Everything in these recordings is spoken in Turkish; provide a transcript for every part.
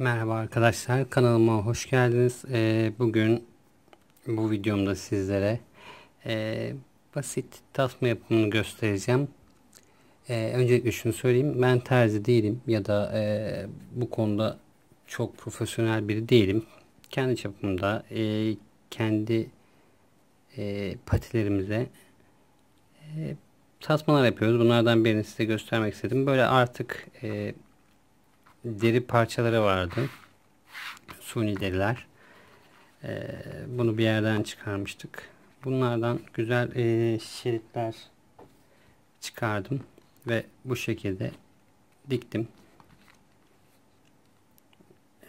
Merhaba arkadaşlar kanalıma hoş geldiniz. Ee, bugün bu videomda sizlere e, basit tasma yapımını göstereceğim. Ee, öncelikle şunu söyleyeyim ben terzi değilim ya da e, bu konuda çok profesyonel biri değilim. Kendi çapımda e, kendi e, patilerimize e, tasmalar yapıyoruz. Bunlardan birini size göstermek istedim. Böyle artık e, deri parçaları vardı. Suni deriler. Ee, bunu bir yerden çıkarmıştık. Bunlardan güzel e, şeritler çıkardım ve bu şekilde diktim.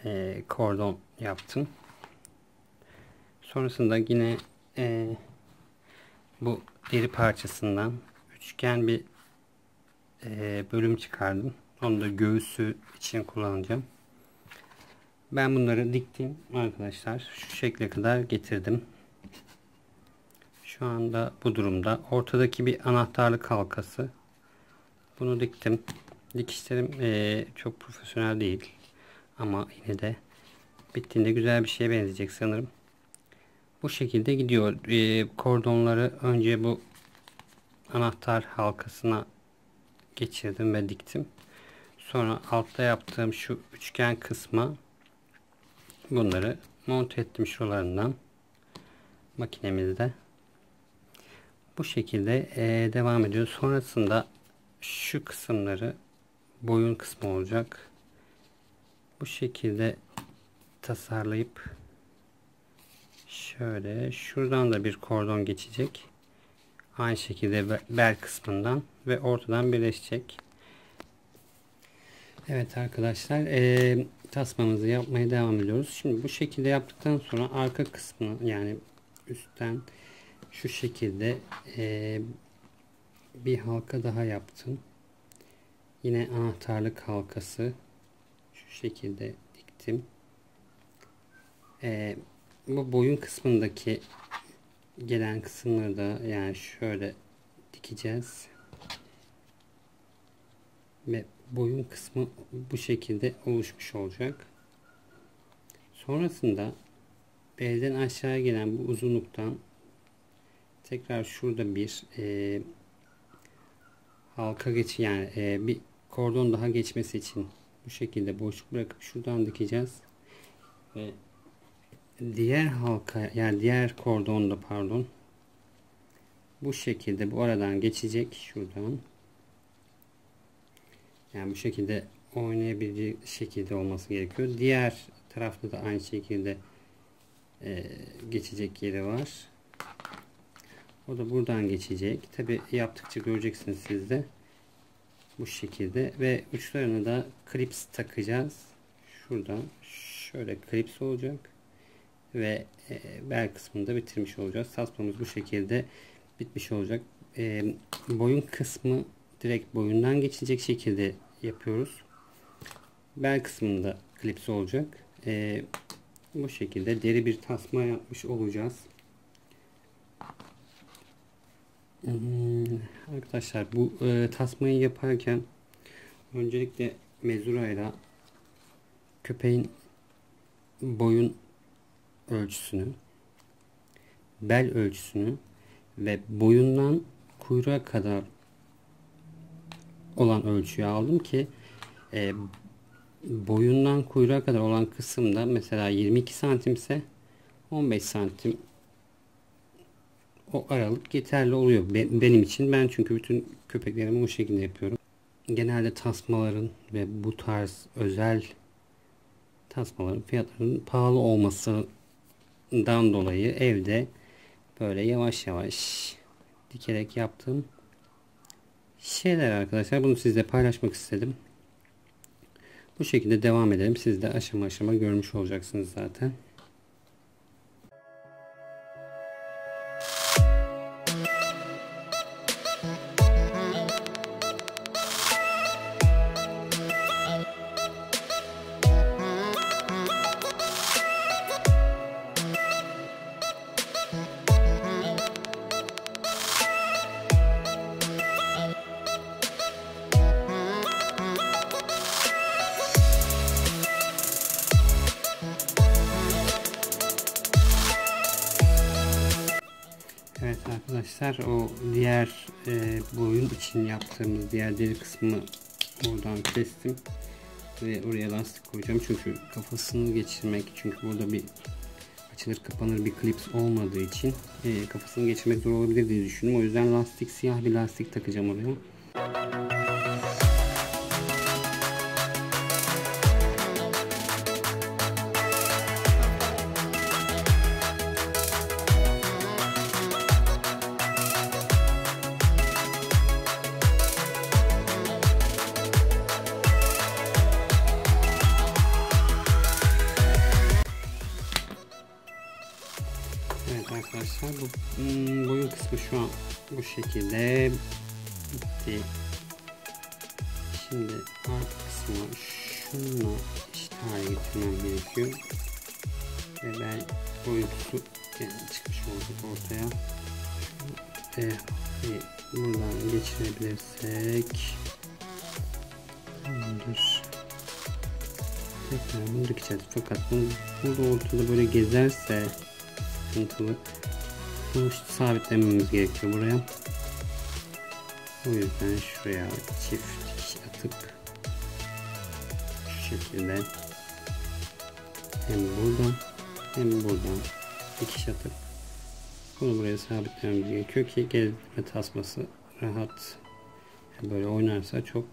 E, kordon yaptım. Sonrasında yine e, bu deri parçasından üçgen bir e, bölüm çıkardım. Onu da göğsü için kullanacağım. Ben bunları diktim arkadaşlar. Şu şekle kadar getirdim. Şu anda bu durumda. Ortadaki bir anahtarlık halkası. Bunu diktim. Dikişlerim ee, çok profesyonel değil. Ama yine de bittiğinde güzel bir şeye benzeyecek sanırım. Bu şekilde gidiyor. E, kordonları önce bu anahtar halkasına geçirdim ve diktim. Sonra altta yaptığım şu üçgen kısma bunları monte ettim şuralarından makinemizde. Bu şekilde e, devam ediyor. Sonrasında şu kısımları boyun kısmı olacak. Bu şekilde tasarlayıp şöyle şuradan da bir kordon geçecek. Aynı şekilde bel kısmından ve ortadan birleşecek. Evet arkadaşlar e, tasmamızı yapmaya devam ediyoruz. Şimdi bu şekilde yaptıktan sonra arka kısmını yani üstten şu şekilde e, bir halka daha yaptım. Yine anahtarlık halkası şu şekilde diktim. E, bu boyun kısmındaki gelen kısımları da yani şöyle dikeceğiz. Ve boyun kısmı bu şekilde oluşmuş olacak. Sonrasında belden aşağıya gelen bu uzunluktan tekrar şurada bir e, halka geç yani e, bir kordon daha geçmesi için bu şekilde boşluk bırakıp şuradan dikeceğiz ve diğer halka yani diğer kordonda pardon bu şekilde bu aradan geçecek şuradan yani bu şekilde oynayabileceği şekilde olması gerekiyor. Diğer tarafta da aynı şekilde e, geçecek yeri var. O da buradan geçecek. Tabi yaptıkça göreceksiniz siz de. Bu şekilde ve uçlarını da klips takacağız. Şuradan şöyle klips olacak. Ve e, bel kısmını da bitirmiş olacağız. Tasmamız bu şekilde bitmiş olacak. E, boyun kısmı direkt boyundan geçecek şekilde yapıyoruz. Bel kısmında klips olacak. Ee, bu şekilde deri bir tasma yapmış olacağız. Hmm, arkadaşlar bu e, tasmayı yaparken öncelikle mezurayla köpeğin boyun ölçüsünü bel ölçüsünü ve boyundan kuyruğa kadar olan ölçüyü aldım ki e, boyundan kuyruğa kadar olan kısımda mesela 22 santim ise 15 santim o aralık yeterli oluyor benim için. Ben çünkü bütün köpeklerimi o şekilde yapıyorum. Genelde tasmaların ve bu tarz özel tasmaların fiyatlarının pahalı olmasından dolayı evde böyle yavaş yavaş dikerek yaptığım şeyler arkadaşlar. Bunu sizle paylaşmak istedim. Bu şekilde devam edelim. Siz de aşama aşama görmüş olacaksınız zaten. Arkadaşlar o diğer e, boyun için yaptığımız diğer deri kısmı oradan kestim ve oraya lastik koyacağım. Çünkü kafasını geçirmek çünkü burada bir açılır kapanır bir klips olmadığı için e, kafasını geçirmek zor olabilir diye düşündüm. O yüzden lastik siyah bir lastik takacağım oraya arkadaşlar bu hmm, boyun kısmı şu an bu şekilde bitti. Şimdi arka kısmı şununla eşit hale getirmem gerekiyor. Ve ben boyutu yani çıkmış olduk ortaya. Şu, e, buradan geçirebilirsek tamamdır. Tekrar bunu dikeceğiz fakat bunu burada ortada böyle gezerse sıkıntılı. Bunu sabitlememiz gerekiyor buraya. O yüzden şuraya çift dikiş atıp şu şekilde hem buradan hem buradan dikiş atıp bunu buraya sabitlememiz gerekiyor ki gezdirme tasması rahat böyle oynarsa çok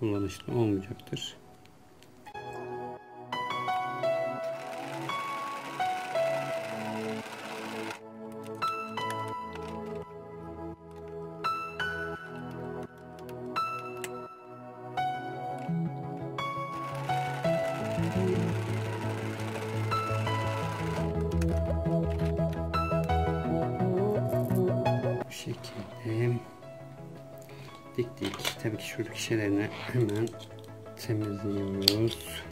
kullanışlı olmayacaktır. Şekilde diktik. Tabii ki şuradaki şeylerini hemen temizliyoruz.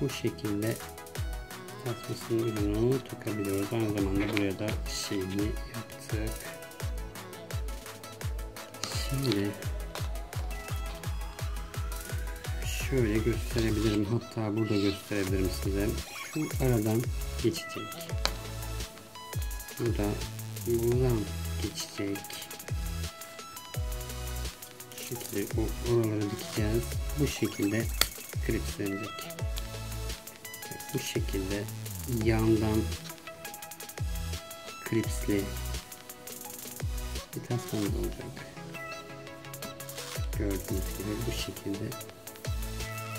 Bu şekilde tasmasının ucunu takabiliyoruz. Aynı zamanda buraya da şeyini yaptık. Şimdi şöyle gösterebilirim. Hatta burada gösterebilirim size. Şu aradan geçecek. Burada buradan geçecek. Şekilde o oraları dikeceğiz. Bu şekilde klipslenecek. Bu şekilde yandan klipsli bir tasmamız olacak. Gördüğünüz gibi bu şekilde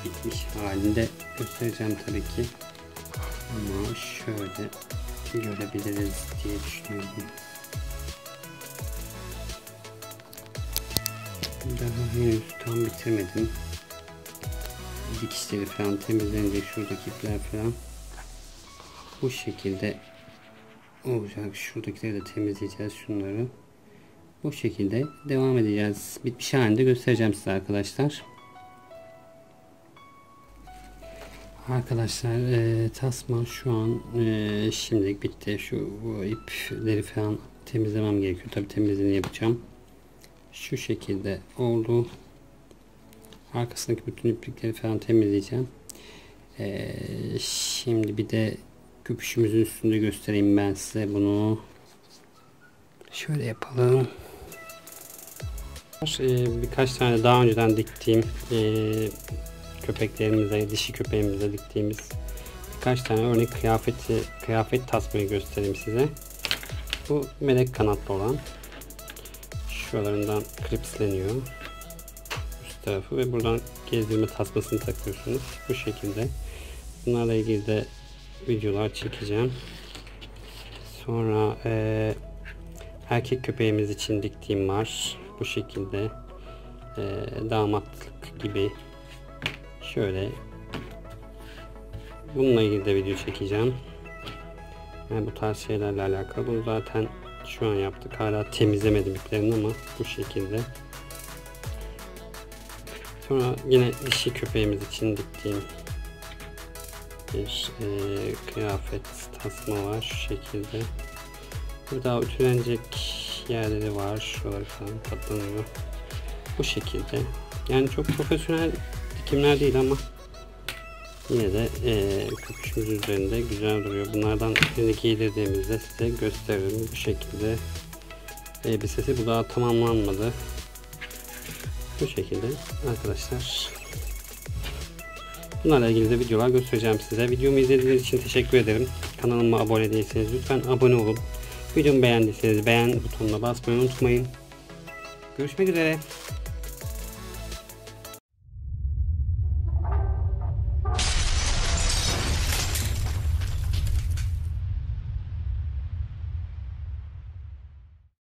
bitmiş halinde göstereceğim tabii ki. Ama şöyle görebiliriz diye düşünüyorum. Daha henüz tam bitirmedim. Dikişleri falan temizlenecek şuradaki ipler falan. Bu şekilde olacak. Şuradakileri de temizleyeceğiz şunları. Bu şekilde devam edeceğiz. Bitmiş halinde göstereceğim size arkadaşlar. Arkadaşlar e, tasma şu an e, şimdilik bitti. Şu bu ipleri falan temizlemem gerekiyor. Tabi temizliğini yapacağım. Şu şekilde oldu. Arkasındaki bütün iplikleri falan temizleyeceğim. E, şimdi bir de köpüşümüzün üstünde göstereyim ben size bunu. Şöyle yapalım. E, birkaç tane daha önceden diktiğim e, köpeklerimize, dişi köpeğimize diktiğimiz birkaç tane örnek kıyafeti, kıyafet tasmayı göstereyim size. Bu melek kanatlı olan. Şuralarından klipsleniyor. Üst tarafı ve buradan gezdirme tasmasını takıyorsunuz. Bu şekilde. Bunlarla ilgili de videolar çekeceğim. Sonra e, erkek köpeğimiz için diktiğim var. Bu şekilde e, damatlık gibi şöyle bununla ilgili de video çekeceğim. Yani bu tarz şeylerle alakalı. Bunu zaten şu an yaptık. Hala temizlemedim iplerini ama bu şekilde. Sonra yine dişi köpeğimiz için diktiğim bir e, kıyafet tasma var şu şekilde. Burada ütülenecek yerleri var. Şuraları falan katlanıyor. bu şekilde. Yani çok profesyonel dikimler değil ama yine de e, köpüşümüz üzerinde güzel duruyor. Bunlardan birini giydirdiğimizde size gösteririm bu şekilde. Elbisesi bu daha tamamlanmadı. Bu şekilde arkadaşlar. Bunlarla ilgili de videolar göstereceğim size. Videomu izlediğiniz için teşekkür ederim. Kanalıma abone değilseniz lütfen abone olun. Videomu beğendiyseniz beğen butonuna basmayı unutmayın. Görüşmek üzere.